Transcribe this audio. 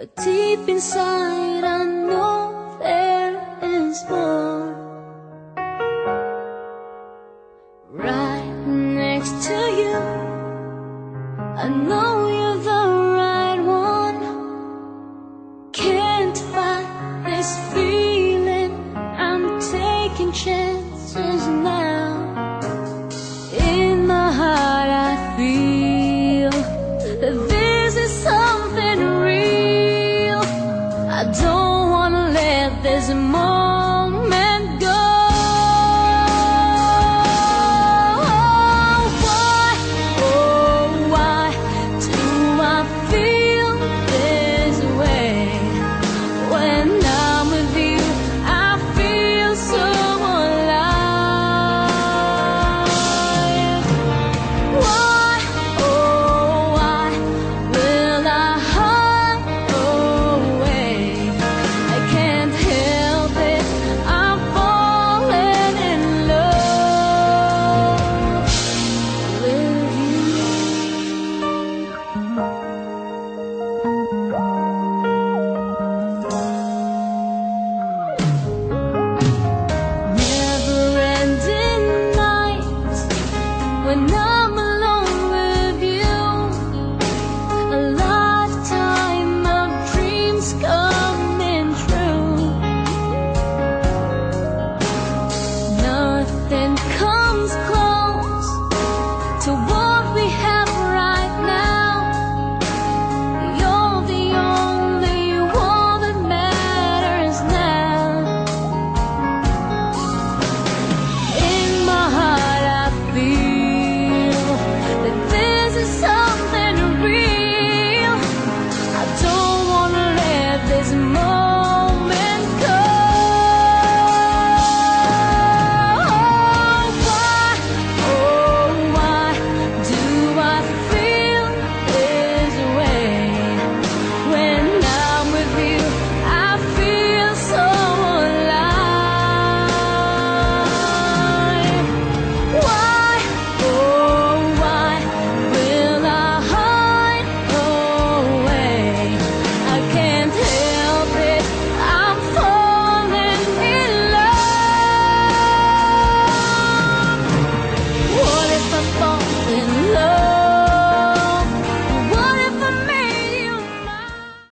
But deep inside I know there is more. Right next to you I know